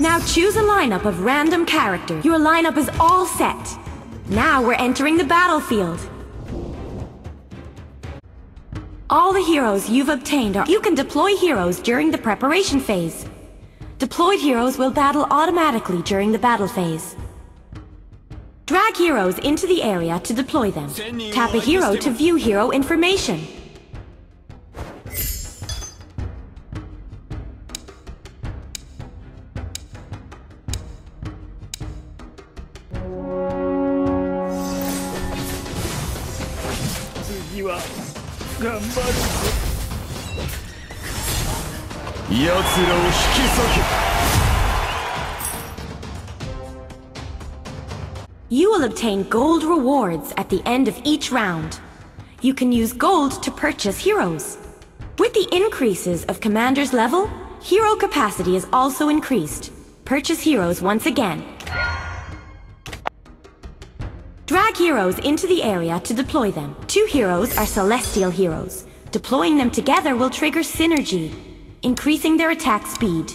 Now choose a lineup of random characters. Your lineup is all set. Now we're entering the battlefield. All the heroes you've obtained are... You can deploy heroes during the preparation phase. Deployed heroes will battle automatically during the battle phase. Drag heroes into the area to deploy them. Tap a hero to view hero information. You will obtain gold rewards at the end of each round. You can use gold to purchase heroes. With the increases of commander's level, hero capacity is also increased. Purchase heroes once again. Drag heroes into the area to deploy them. Two heroes are celestial heroes. Deploying them together will trigger synergy, increasing their attack speed.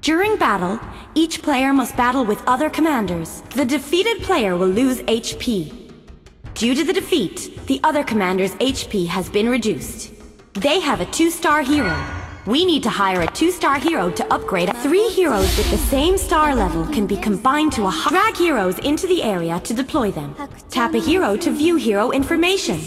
During battle, each player must battle with other commanders. The defeated player will lose HP. Due to the defeat, the other commander's HP has been reduced. They have a two-star hero. We need to hire a two-star hero to upgrade. Three heroes with the same star level can be combined to a Drag heroes into the area to deploy them. Tap a hero to view hero information.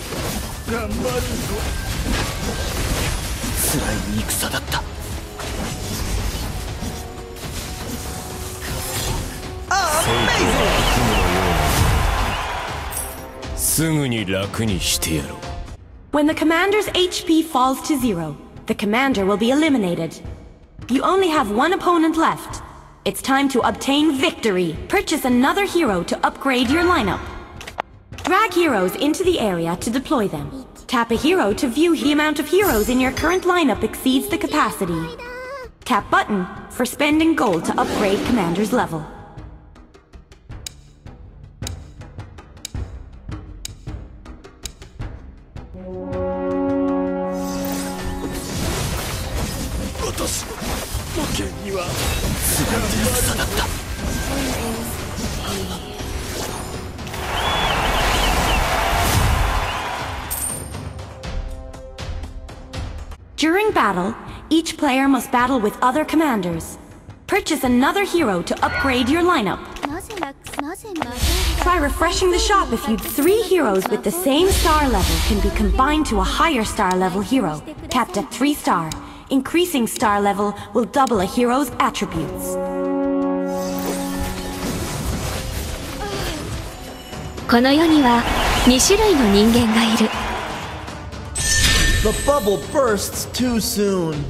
夕暮れを見たことはありますか When the commander's HP falls to zero, the commander will be eliminated. You only have one opponent left. It's time to obtain victory. Purchase another hero to upgrade your lineup. Drag heroes into the area to deploy them. Tap a hero to view the amount of heroes in your current lineup exceeds the capacity. Tap button for spending gold to upgrade commander's level. During battle, each player must battle with other commanders. Purchase another hero to upgrade your lineup. なぜななぜなぜ Try refreshing the shop if you three heroes with the same star level can be combined to a higher star level hero, capped at 3 star. Increasing star level will double a hero's attributes. この世には2種類の人間がいる The bubble bursts too soon.